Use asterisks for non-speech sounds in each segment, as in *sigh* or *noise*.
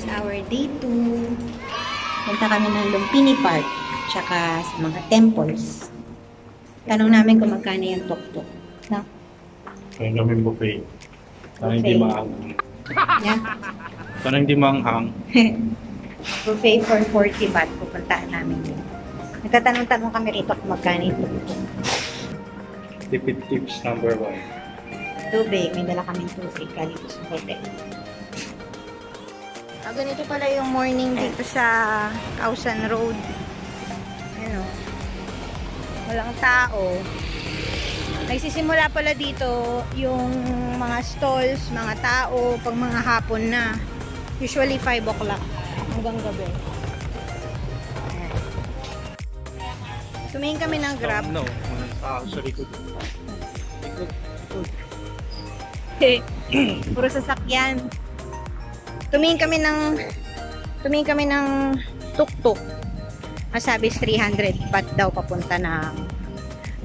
It's our day 2. Punta kami ng Lumpini Park. Tsaka sa mga temples. Tanong namin kung magkano yung tuk-tuk. No? Kaya kami buffet. Para hindi maanghang. Yeah. Para hindi maanghang. *laughs* Buffet for 40 baht. Pupuntaan namin yun. Nagtatanong-tanong kami rito kung magkano yung tuk-tuk. Tipid tips number one. Tubig. May dala kaming tubig galing sa hotel. Ah, ganito pala yung morning dito sa Kausan Road. Ayan o. Walang tao. Nagsisimula pala dito yung mga stalls, mga tao, pag mga hapon na. Usually 5 o'clock hanggang gabi. Ayan. Tumingin kami ng grab. No, mga tao sa likod. Likod. Puro sasakyan. Tumingin kami ng tumingin kami ng tuk-tuk. Ang sabi is 300 baht daw papunta ng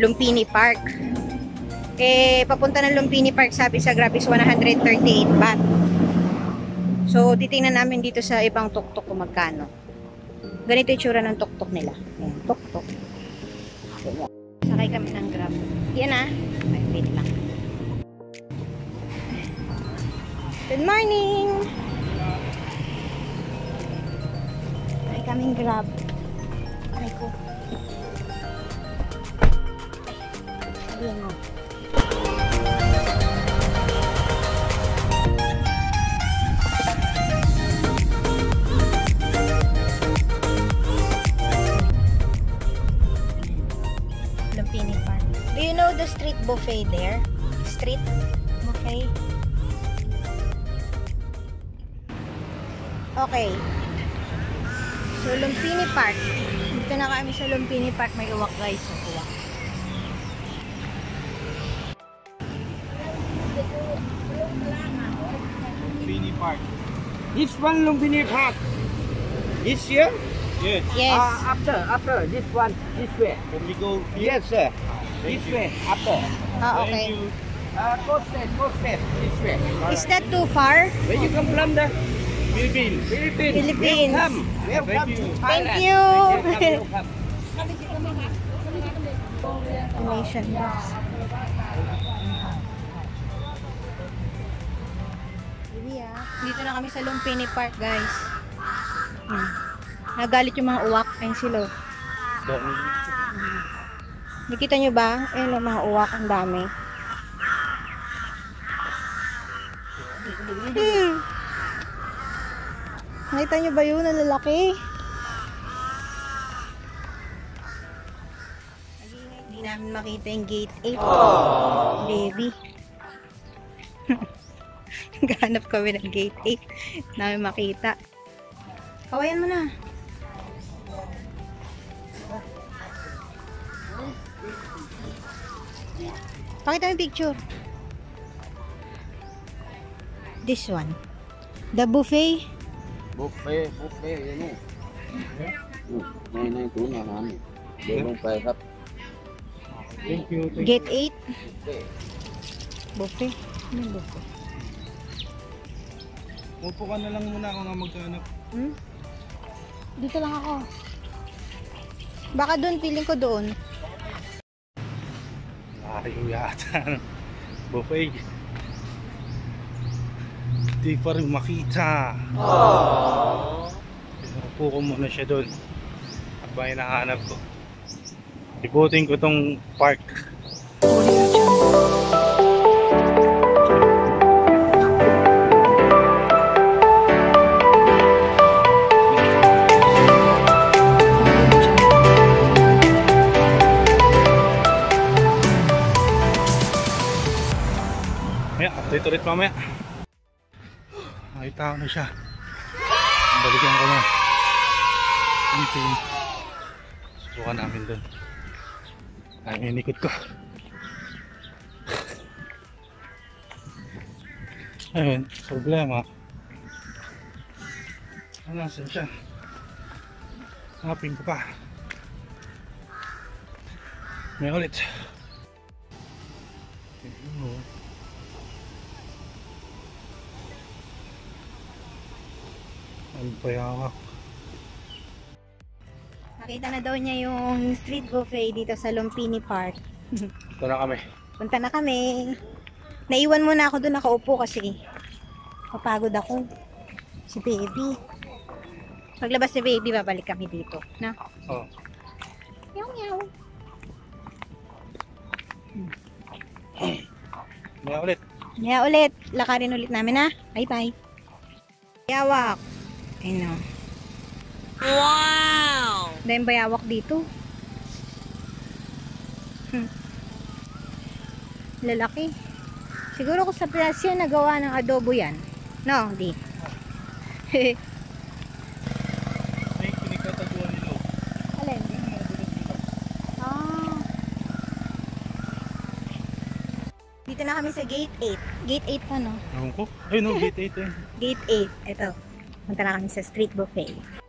Lumpini Park. Eh, papunta ng Lumpini Park, sabi sa Grab is 138 baht. So, titingnan namin dito sa ibang tuk-tuk kung magkano. Ganito yung tsura ng tuk-tuk nila. Ayan, tuk-tuk. Sakay kami ng Grab. Yan ah. Ay, wait lang. Good morning! Kaming grab. Ay ko. Do you know the street buffet there? Street buffet? Okay. So, Lumpini Park. Dito na kami sa Lumpini Park. May uwak guys. So, uwak. Lumpini Park. This one Lumpini Park. This year? Yes. Yes. Uh, after, after this one, this way. Can we go? Yes, sir. This way, after. ah, Thank okay. you. Uh, go straight, go straight. This way. Is that too far? Where you come from? The Philippines. Philippines. Philippines. Welcome. Welcome Thank you. Thank you. Donation box. Dito na kami sa Lumpini Park, guys. Hmm. Nagalit yung mga uwak. Ayun sila. Dami. Nakita nyo ba? Ayun ang mga uwak. Ang dami. Hmm. Nakita nyo ba yun? Ang lalaki. Hindi namin makita yung gate 8. Baby. *laughs* Naghanap kami ng gate 8. Namin makita. Kawayan mo na. Pakita mo yung picture. This one. The buffet buffet buffet นี่ในในศูนย์อาหารนี่เดินลงไปครับ Thank you. Thank Gate 8. บุฟเฟ่ Buffet. Ano yung buffet? Upo ka na lang muna ako nga maghanap. Hmm? Dito lang ako. Baka doon, feeling ko doon. Layo yata. *laughs* Buffet. Hindi pa rin makita. Upo ko muna siya doon. Habang hinahanap ko. Ibutin ko tong park. Maya, update ulit mamaya. Nakita ko na siya. Balikan ko na. Dito yun. Subukan namin doon. Ay, likod ko. Ayun, problema. Ano, nasan siya? Hanapin ko pa. May ulit. Ayun, bayawak. Nakita na daw niya yung street buffet dito sa Lumpini Park. *laughs* Ito na kami. Punta na kami. Naiwan muna ako doon nakaupo kasi papagod ako. Si baby. Paglabas si baby, babalik kami dito. Na? Oh. Meow meow. Maya ulit. Kaya ulit, lakarin ulit namin na. Bye bye. Bayawak. Ayun o. Wow! Dahil bayawak dito. Hmm. Lalaki. Siguro kung sa Pinas yan, nagawa ng adobo yan. No, di. *laughs* Ah. Dito na kami sa gate 8. Gate 8 pa, no? Ewan ko. Ay no, gate 8 eh. Gate 8. Ito. Punta na kami sa street buffet.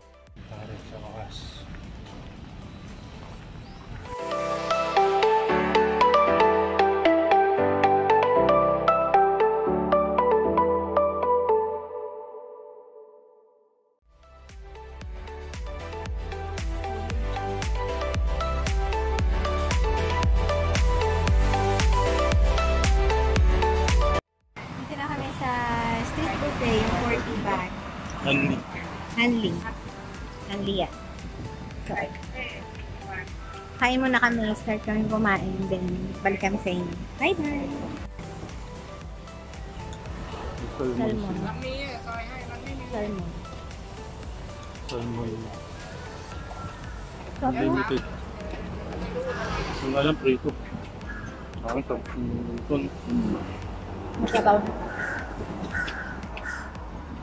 Kain muna kami, start kami kumain, then balik kami sa inyo. Bye-bye! Salmon. Salmon. Salmon. Mo? Unlimited. Wala lang prito. Saka ito. Ito.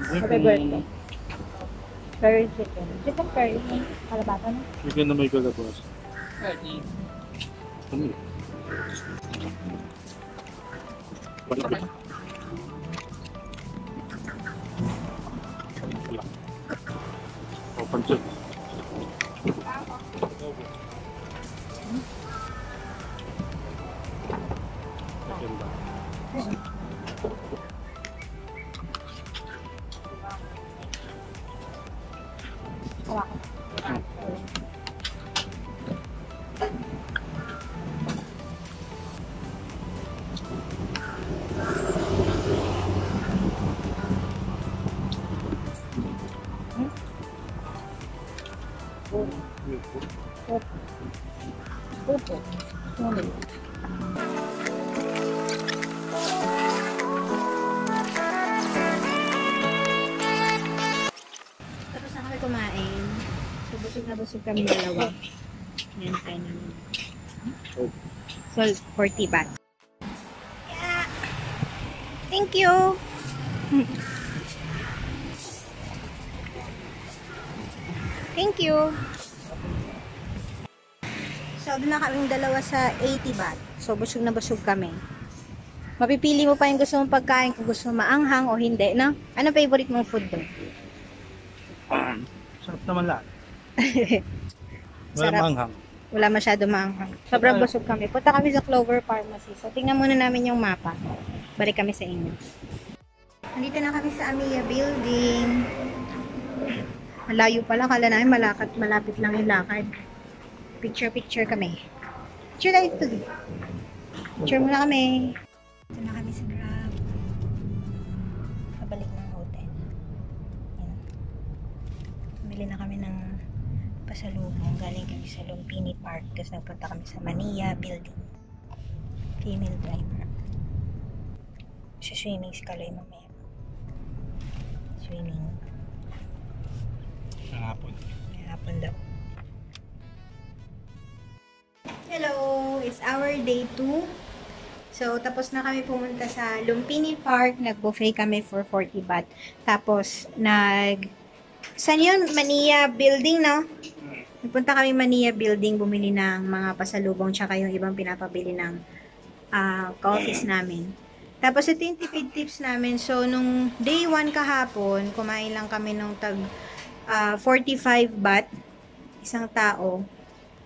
Okay, good. Curry chicken. Chicken curry. Kalabata na. Bigyan na may galabas. Ano yun? Balik ba? Wala. O, pancit. Maganda. Kami dalawa. Yan, kain namin. So, 40 baht. Yeah. Thank you. *laughs* Thank you. So, doon na kaming dalawa sa 80 baht. So, busog na busog kami. Mapipili mo pa yung gusto mong pagkain kung gusto mo maanghang o hindi, no? Ano favorite mong food doon? *clears throat* Sarap naman lahat. Wala *laughs* Sarap. manghang. Wala masyado maanghang. Sobrang busog kami. Punta kami sa Clover Pharmacy. So, tingnan muna namin yung mapa. Balik kami sa inyo. Nandito na kami sa Amiya Building. Malayo pala. Kala namin malakad, malapit lang yung lakad. Picture-picture kami. Picture tayo ito. Picture muna kami. Pasalubong. Galing kami sa Lumpini Park. Tapos nagpunta kami sa Mania Building. Female driver. Sa swimming si Kaloy mamaya. Swimming. Ang hapon. May hapon daw. Hello! It's our day 2. So, tapos na kami pumunta sa Lumpini Park. Nag-buffet kami for 40 baht. Tapos, nag... Saan yun? Mania Building, no? Nagpunta kami Mania Building, bumili ng mga pasalubong tsaka yung ibang pinapabili ng ah, ka-office namin. Tapos, ito yung tipid tips namin. So, nung day 1 kahapon, kumain lang kami nung tag ah, 45 baht, isang tao.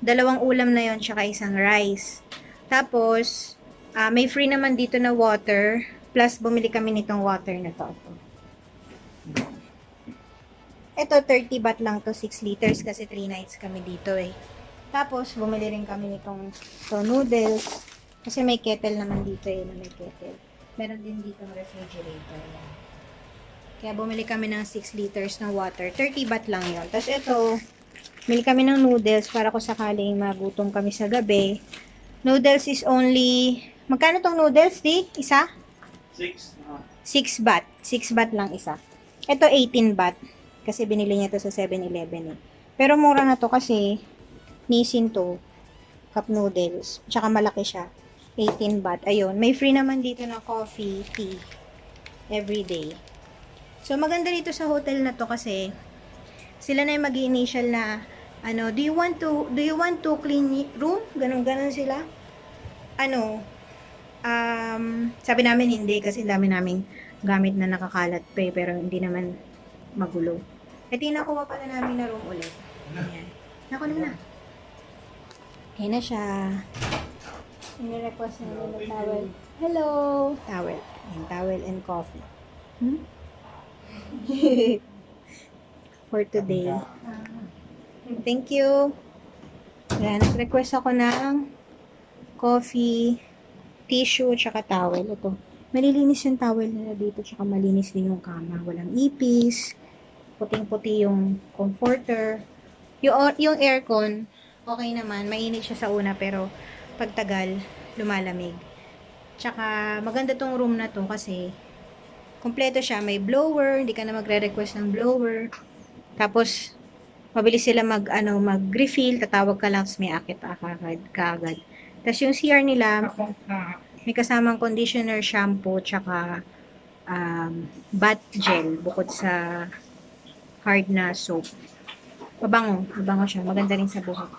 Dalawang ulam na yon tsaka isang rice. Tapos, ah, may free naman dito na water. Plus, bumili kami nitong water na to. Ito, 30 baht lang to 6 liters kasi 3 nights kami dito eh. Tapos, bumili rin kami nitong to noodles. Kasi may kettle naman dito eh, na may kettle. Meron din dito ng refrigerator. Yan. Kaya bumili kami ng 6 liters ng water. 30 baht lang yon. Tapos ito, bumili kami ng noodles para kung sakaling magutom kami sa gabi. Noodles is only... Magkano tong noodles, di? Isa? 6. 6 baht. 6 baht lang isa. Ito 18 baht. Kasi binili niya to sa 7-Eleven eh. Pero mura na to kasi Nissin to. Cup noodles. Tsaka malaki siya. 18 baht. Ayun. May free naman dito na coffee, tea. Every day. So, maganda dito sa hotel na to kasi sila na yung mag initial na ano, do you want to do you want to clean room? Ganon ganon sila. Ano, um, sabi namin hindi kasi dami naming gamit na nakakalat pa eh, pero hindi naman magulo. At nakuha pala namin na room ulit. Ayan. Nakuha na. Ayan na siya. Inirequest namin ng towel. Hello! Towel. Ayan, towel and coffee. Hmm? *laughs* For today. Thank you. Ayan, nag-request ako ng coffee, tissue, tsaka towel. Ito. Malilinis yung towel nila dito, tsaka malinis din yung kama. Walang ipis, puting-puti yung comforter. Yung, yung aircon, okay naman. Mainit siya sa una, pero pagtagal, lumalamig. Tsaka, maganda tong room na to kasi kompleto siya. May blower, hindi ka na magre-request ng blower. Tapos, mabilis sila mag, ano, mag-refill, tatawag ka lang, may akit akagad, kaagad. Tapos yung CR nila, may kasamang conditioner, shampoo, tsaka um, bath gel, bukod sa hard na soap. Mabango, mabango siya, maganda rin sa buhok.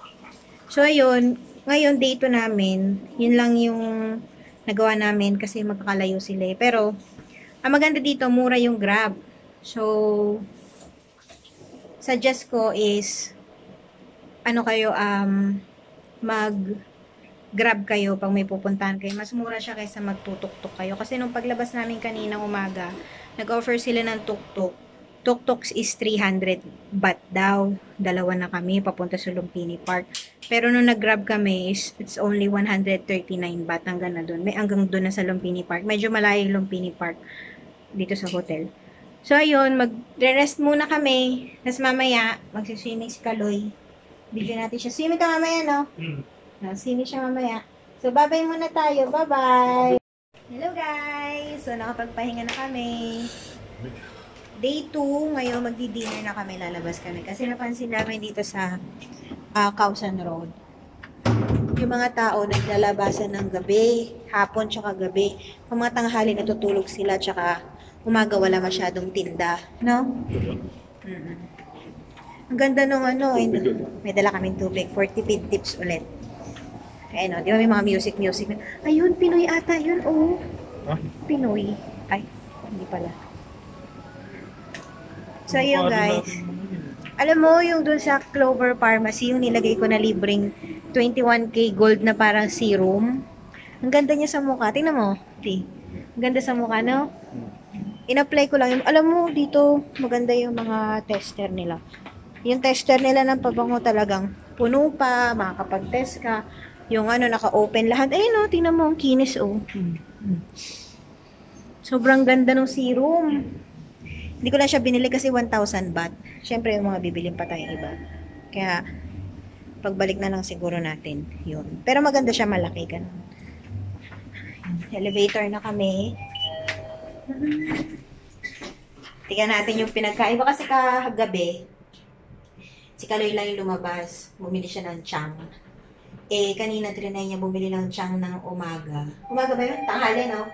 So, ayun, ngayon, day 2 namin, yun lang yung nagawa namin kasi magkakalayo sila eh. Pero, ang maganda dito, mura yung grab. So, suggest ko is ano kayo um mag grab kayo pag may pupuntahan kayo. Mas mura siya kaysa magtutok-tok kayo. Kasi nung paglabas namin kaninang umaga, nag-offer sila ng tuk-tuk. Tuk-tuk is 300 baht daw. Dalawa na kami papunta sa Lumpini Park. Pero nung nag-grab kami, is, it's only 139 baht hanggang na doon. May hanggang doon na sa Lumpini Park. Medyo malayo yung Lumpini Park dito sa hotel. So, ayun, mag-rest muna kami. Tapos mamaya, magsiswimming si Kaloy. Video natin siya. Swimming ka mamaya, no? Hmm. No, swimming siya mamaya. So, babay muna tayo. Bye-bye! Hello, guys! So, nakapagpahinga na kami. Day 2, ngayon magdi-dinner na kami. Lalabas kami. Kasi napansin namin dito sa uh, Causan Road. Yung mga tao naglalabasan ng gabi, hapon tsaka gabi. Kung mga tanghali natutulog sila tsaka umaga wala masyadong tinda, no? Mm Ang ganda nung ano, eh, may dala kaming tubig, 40 feet tips ulit. Kaya no, di ba may mga music music. Ayun, Pinoy ata yun, oh. Ha? Pinoy. Ay, hindi pala. So, yun guys. Alam mo, yung dun sa Clover Pharmacy, yung nilagay ko na libreng 21k gold na parang serum. Ang ganda niya sa mukha. Tingnan mo, Ti. Ang ganda sa mukha, no? In-apply ko lang yun. Alam mo, dito, maganda yung mga tester nila. Yung tester nila ng pabango talagang puno pa, makakapag-test ka. Yung ano, naka-open lahat. Ayun, no, tingnan mo, ang kinis, oh. Sobrang ganda ng serum. Hindi ko lang siya binili kasi 1,000 baht. Siyempre, yung mga bibilin pa tayo iba. Kaya, pagbalik na lang siguro natin. Yun. Pero maganda siya, malaki. Ganun. Elevator na kami. Tingnan natin yung pinagkaiba kasi kagabi, si Kaloy lang yung lumabas. Bumili siya ng chang. Eh, kanina trinay niya bumili ng chang ng umaga. Umaga ba yun? Tanghali, no?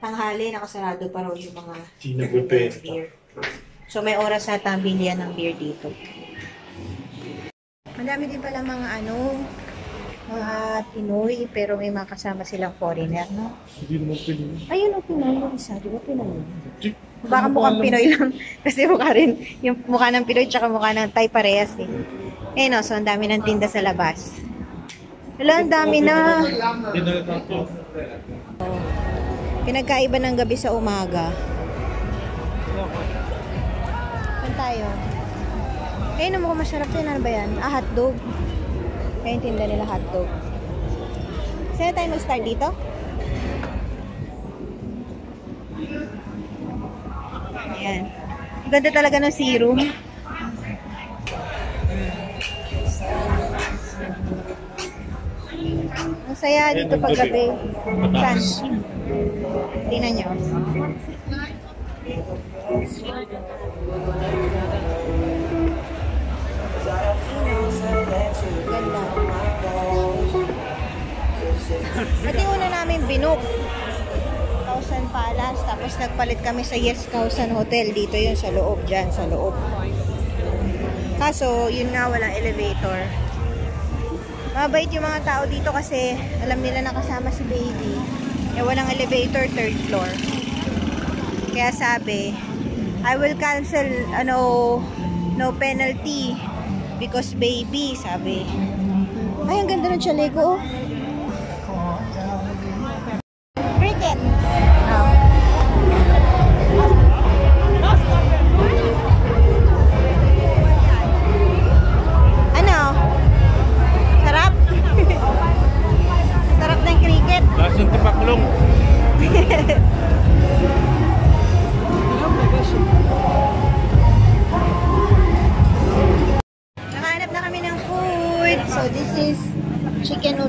Tanghali, nakasarado pa raw yung mga Di nagbebenta. beer. So, may oras na tambili yan ng beer dito. Madami din pala mga ano, mga Pinoy, pero may mga kasama silang foreigner, no? Hindi naman Pinoy. Ayun, oh, Pinoy yung isa. Di ba Pinoy? Baka mukhang Pinoy lang. *laughs* Kasi mukha rin, yung mukha ng Pinoy tsaka mukha ng Thai parehas eh. Eh no, so ang dami ng tinda sa labas. Wala, ang dami na. Pinagkaiba ng gabi sa umaga. Tayo? Eh, ano mo masarap yan? Ano ba yan? Ah, hotdog. Kaya yung tinda nila hotdog. Saan tayo mag-start dito? Ayan. Ang Ganda talaga ng serum. Ang saya dito pag gabi. Saan? Tingnan nyo. *laughs* At yung una namin binook. Kausan Palace. Tapos nagpalit kami sa Yes Kausan Hotel. Dito yun sa loob dyan. Sa loob. Kaso, yun nga walang elevator. Mabait yung mga tao dito kasi alam nila nakasama si baby. Eh, walang elevator, third floor. Kaya sabi, I will cancel, ano, no penalty because baby, sabi. Ay, ang ganda ng chaleco, oh.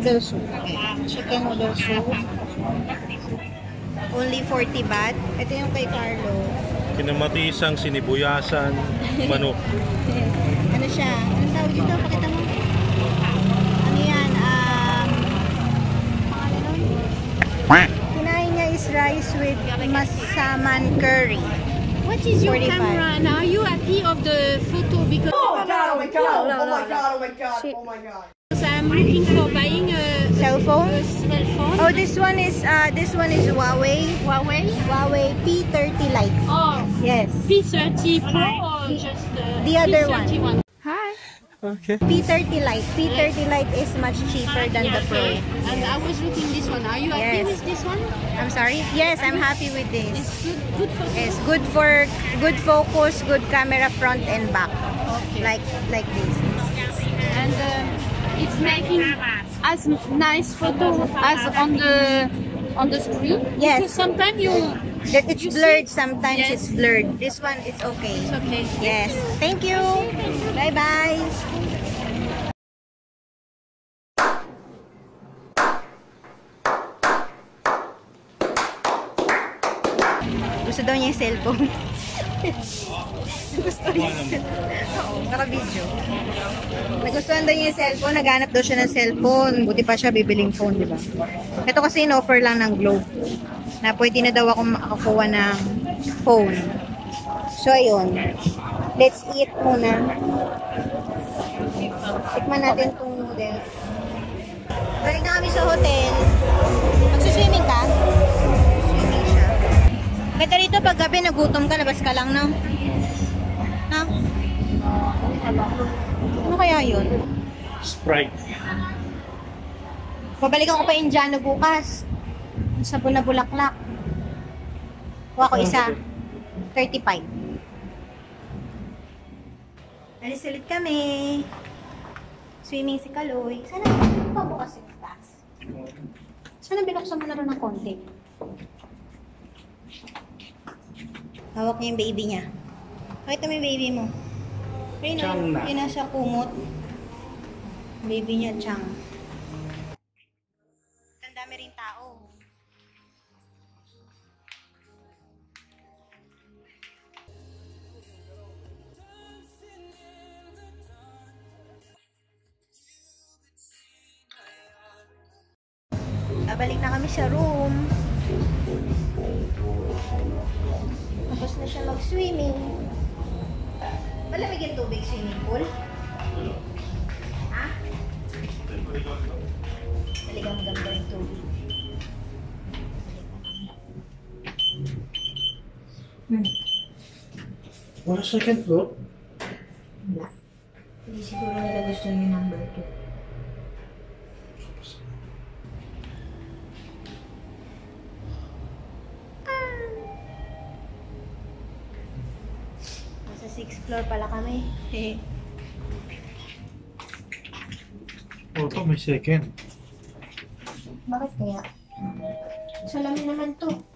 Noodle soup. Chicken noodle soup. Only 40 baht. Ito yung kay Carlo. Kinamatisang, sinibuyasan, *laughs* manok. Ano siya? Anong tawag dito? Pakita mo. Ano yan? Um? Kinain niya is rice with masaman curry. What is your 45. camera and are you happy of the photo because Oh my god, oh my god, oh my god, oh my god, oh my god. I'm looking for buying Cell phone? a cell phone. Oh, this one is uh, this one is Huawei. Huawei. Huawei P30 Lite. Oh, Yes. P30 Pro or just uh, The other one. P31? Hi. Okay. P30 Lite. P30 Lite is much cheaper than the Pro. Okay. And I was looking this one. Are you happy Yes. with this one? I'm sorry. Yes, I'm happy with this. It's good, good for Yes, good for good focus, good camera front and back. Okay. Like like this. and um, it's making as nice photo as on the on the screen. Yes. Because sometimes you That it's You blurred. see? Sometimes Yes. it's blurred. This one it's okay. it's okay. Yes. Thank you. Bye bye. Gusto daw niya yung cellphone. *laughs* Yung cellphone. Oo, naka-video. Nagustuhan daw niya yung cellphone. Naghanap daw siya ng cellphone. Buti pa siya bibiling phone, di ba? Ito kasi in-offer lang ng Globe. Na pwede na daw ako makakuha ng phone. So, ayun. Let's eat muna. Tikman natin itong noodles. Balik na kami sa hotel. Magsuswimming ka? Swimming siya. Ganda rito pag gabi nagutom ka, labas ka lang? No? Ano kaya yun? Sprite. Babalikan ko pa Indiano bukas. Sa na bulaklak. Kuha ko isa. 35. Alis ulit kami. Swimming si Kaloy. Sana pabukas yung taas. Sana binuksan mo na rin ng konti. Hawak niya yung baby niya. Pakita mo yung baby mo. Chang na. na. Yun nasa kumot. Baby niya, Chang. Hmm. Wala second floor? Wala. Hindi siguro nila gusto yung number 2. sixth floor pala kami. oh, to may second. Bakit kaya? Salamin naman to.